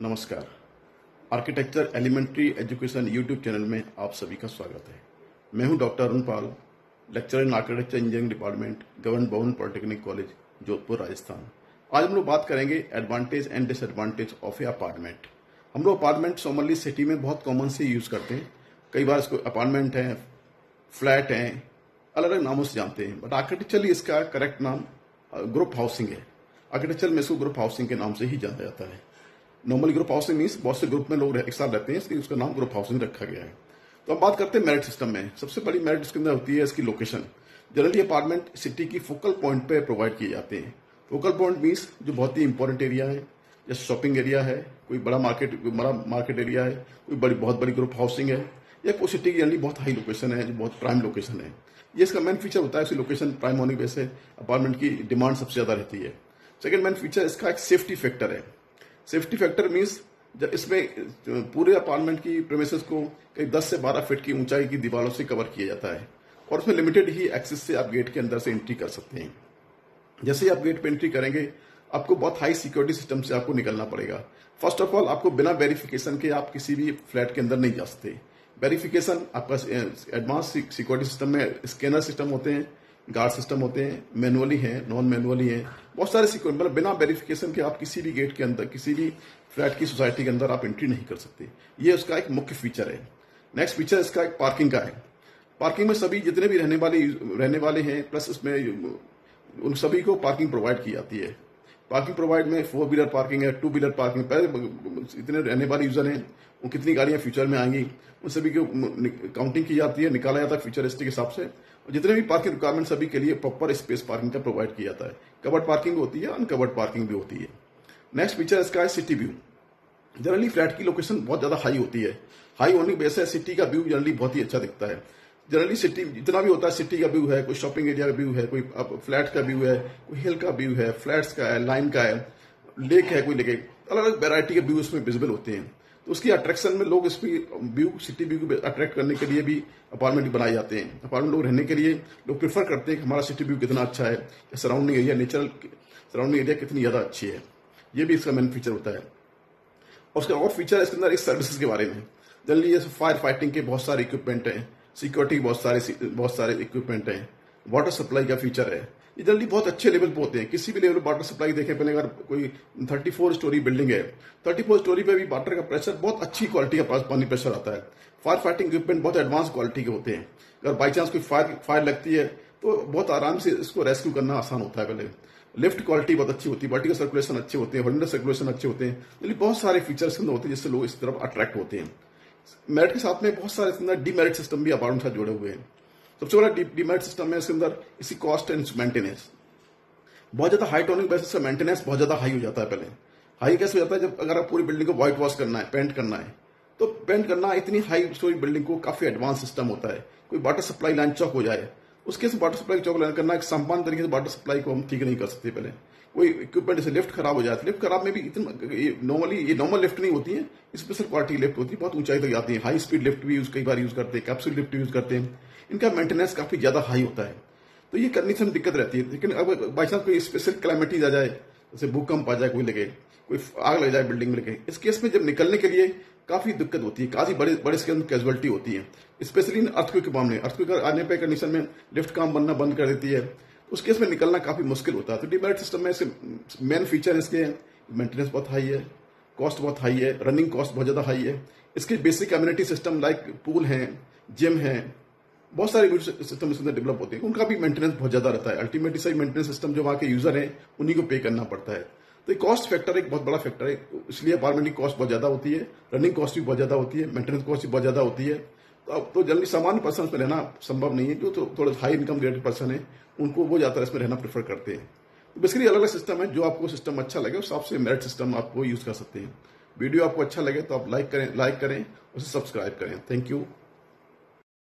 नमस्कार। Architecture elementary education YouTube channel में आप सभी का स्वागत है। मैं हूँ doctor Arun Pal lecture in architecture engineering department government भवन पॉलिटेक्निक कॉलेज जोधपुर राजस्थान आज हम लोग बात करेंगे advantage and disadvantage of a apartment हम लोग अपार्टमेंट सोमली सिटी में बहुत कॉमन से यूज़ करते हैं। कई बार इसको अपार्टमेंट है फ्लैट है अलग अलग नामों से जानते हैं। बट आर्किटेक्चरली इसका करेक्ट नाम ग्रुप हाउसिंग है। आर्किटेक्चर में इसको ग्रुप हाउसिंग के नाम से ही जाना जाता है। नॉर्मली ग्रुप हाउसिंग मीन्स बहुत से ग्रुप में लोग एक साथ रहते हैं इसलिए उसका नाम ग्रुप हाउसिंग रखा गया है। तो अब बात करते हैं मेरिट सिस्टम में। सबसे बड़ी मेरिट इसके अंदर होती है इसकी लोकेशन जनरली अपार्टमेंट सिटी की फोकल पॉइंट पे प्रोवाइड किए जाते हैं। फोकल पॉइंट मीन्स जो बहुत ही इंपॉर्टेंट एरिया है, जैसे शॉपिंग एरिया है, कोई बड़ा मार्केट बड़ा मार्केट एरिया है, कोई बड़ी, बहुत बड़ी ग्रुप हाउसिंग है, या कोई सिटी की जनरली बहुत हाई लोकेशन है, जो बहुत प्राइम लोकेशन है। ये इसका मेन फीचर होता है उसकी लोकेशन प्राइम होने की वजह से अपार्टमेंट की डिमांड सबसे ज़्यादा रहती है। सेकेंड मेन फीचर इसका एक सेफ्टी फैक्टर है। सेफ्टी फैक्टर मीन्स जब इसमें पूरे अपार्टमेंट की प्रेमिसेस को कई 10 से 12 फीट की ऊंचाई की दीवारों से कवर किया जाता है और उसमें लिमिटेड ही एक्सेस से आप गेट के अंदर से एंट्री कर सकते हैं। जैसे ही आप गेट पे एंट्री करेंगे, आपको बहुत हाई सिक्योरिटी सिस्टम से आपको निकलना पड़ेगा। फ़र्स्ट ऑफ़ ऑल आपको बिना वेरिफिकेशन के आप किसी भी फ्लैट के अंदर नहीं जा सकते। वेरिफिकेशन आपका एडवांस सिक्योरिटी सिस्टम में स्कैनर सिस्टम होते हैं। गार्ड सिस्टम होते हैं मैनुअली हैं नॉन मैनुअली हैं। बहुत सारे सिक्योरिटी मतलब बिना वेरिफिकेशन के आप किसी भी गेट के अंदर, किसी भी फ्लैट की सोसाइटी के अंदर आप एंट्री नहीं कर सकते। ये उसका एक मुख्य फीचर है। नेक्स्ट फीचर इसका एक पार्किंग का है। पार्किंग में सभी जितने भी रहने वाले रहने वाले हैं प्लस इसमें उन सभी को पार्किंग प्रोवाइड की जाती है। पार्किंग प्रोवाइड में फोर व्हीलर पार्किंग है टू व्हीलर पार्किंग पहले इतने रहने वाले यूज़र हैं, वो कितनी गाड़ियाँ फ्यूचर में आएँगी, उन सभी की काउंटिंग की जाती है, निकाला जाता है फ्यूचरिस्टिक के हिसाब से, और जितने भी पार्किंग रिक्वायरमेंट सभी के लिए प्रॉपर स्पेस पार्किंग का प्रोवाइड किया जाता है। कवर्ड पार्किंग होती है अनकवर्ड पार्किंग भी होती है। नेक्स्ट फीचर इसका है सिटी व्यू जनरली फ्लैट की लोकेशन बहुत ज़्यादा हाई होती है। हाई होने की वजह से सिटी का व्यू जनरली बहुत ही अच्छा दिखता है। जनरली सिटी जितना भी होता है सिटी का व्यू है, कोई शॉपिंग एरिया का व्यू है, कोई फ्लैट का व्यू है, कोई हिल का व्यू है फ्लैट्स का है लाइन का है लेक है, कोई लेके अलग अलग वेरायटी के व्यू उसमें विजिबल होते हैं। तो उसकी अट्रैक्शन में लोग इसकी व्यू सिटी व्यू को अट्रैक्ट करने के लिए भी अपार्टमेंट बनाए जाते हैं। अपार्टमेंट लोग रहने के लिए लोग प्रेफर करते हैं कि हमारा सिटी व्यू कितना अच्छा है surrounding area natural surrounding area कितनी ज़्यादा अच्छी है। ये भी इसका मेन फीचर होता है। और उसका और फीचर है इसके अंदर एक सर्विसेज़ के बारे में। जनरली जैसे फायर फाइटिंग के बहुत सारे इक्विपमेंट हैं। सिक्योरिटी बहुत सारे बहुत सारे इक्विपमेंट हैं। वाटर सप्लाई का फीचर है। ये जल्दी बहुत अच्छे लेवल पे होते हैं। किसी भी लेवल पर वाटर सप्लाई देखें, पहले अगर कोई 34 स्टोरी बिल्डिंग है 34 स्टोरी पे भी वाटर का प्रेशर बहुत अच्छी क्वालिटी का पानी प्रेशर आता है। फायर फाइटिंग इक्विपमेंट बहुत एडवांस क्वालिटी के होते हैं। अगर बाई चांस कोई फायर फायर लगती है तो बहुत आराम से इसको रेस्क्यू करना आसान होता है पहले। लिफ्ट क्वालिटी बहुत अच्छी होती है। वर्टिकल सर्कुलेशन अच्छे होते हैं। हॉरिजॉन्टल सर्कुलेशन अच्छे होते हैं। बहुत सारे फीचर्स होते हैं जिससे लोग इस तरफ़ अट्रैक्ट होते हैं। मेरिट के साथ में बहुत सारे इसके अंदर डीमेरिट सिस्टम भी अपार्टमेंट साथ जुड़े हुए हैं। सबसे बड़ा डीमेरिट सिस्टम है इसके अंदर इसी कॉस्ट एंड मेंटेनेंस बहुत ज़्यादा हाई टोनिंग बेसिस से मेंटेनेंस बहुत ज़्यादा हाई हो जाता है पहले। हाई कैसे हो जाता है जब अगर आप पूरी बिल्डिंग को व्हाइट वॉश करना है पेंट करना है तो पेंट करना इतनी हाई स्टोरी बिल्डिंग को काफ़ी एडवांस सिस्टम होता है। कोई वाटर सप्लाई लाइन चौक हो जाए, उसके से वाटर सप्लाई चौक लाइन करना एक सम्मान तरीके से वाटर सप्लाई को हम ठीक नहीं कर सकते पहले। कोई इक्विपमेंट जैसे लिफ्ट खराब हो जाती है। लिफ्ट खराब में भी इतना नॉर्मली ये नॉर्मल लिफ्ट नहीं होती है। स्पेशल क्वालिटी लिफ्ट होती है। बहुत ऊंचाई तक जाती है। हाई स्पीड लिफ्ट भी यूज़ कई बार यूज़ करते हैं। कैप्सूल लिफ्ट यूज़ करते हैं। इनका मेंटेनेंस काफ़ी ज़्यादा हाई होता है। तो ये से दिक्कत रहती है। लेकिन अब बाई चांस कोई स्पेशल क्लाइमेटीज आ जाए, जैसे भूकंप आ जाए, कोई लगे, कोई आग लग जाए बिल्डिंग में लगे, इस केस में जब निकलने के लिए काफ़ी दिक्कत होती है। काफ़ी बड़े बड़े स्केल में कैजुअलिटी होती है। स्पेशली इन के मामले अर्थक्विक आने पर कंडीशन में लिफ्ट काम बनना बंद कर देती है। उस केस में निकलना काफ़ी मुश्किल होता है। तो डिमेरिट सिस्टम में इसके मेन फीचर इसके मेंटेनेंस बहुत हाई है कॉस्ट बहुत हाई है रनिंग कॉस्ट बहुत ज़्यादा हाई है। इसके basic community system like pool है जिम है, बहुत सारे सिस्टम इसके अंदर डेवलप होते हैं। उनका भी मेंटेनेंस बहुत ज़्यादा रहता है। अल्टीमेटली सही मेंटेनेंस सिस्टम जो वहाँ के यूज़र है, उन्हीं को पे करना पड़ता है। तो कॉस्ट फैक्टर एक बहुत बड़ा फैक्टर है। इसलिए अपार्टमेंट की कॉस्ट बहुत ज़्यादा होती है रनिंग कॉस्ट भी बहुत ज़्यादा होती है मेंटेनेंस कॉस्ट भी बहुत ज़्यादा होती है। तो जनरली सामान्य पर्सन में रहना संभव नहीं है, जो तो थोड़ा हाई इनकम रेट पर्सन है, उनको वो ज़्यादातर इसमें रहना प्रेफर करते हैं। तो बेसिकली अलग अलग सिस्टम है, जो आपको सिस्टम अच्छा लगे, उस हिसाब से मेरिट सिस्टम आप वो यूज़ कर सकते हैं। वीडियो आपको अच्छा लगे तो आप लाइक करें लाइक करें, उसे सब्सक्राइब करें। Thank you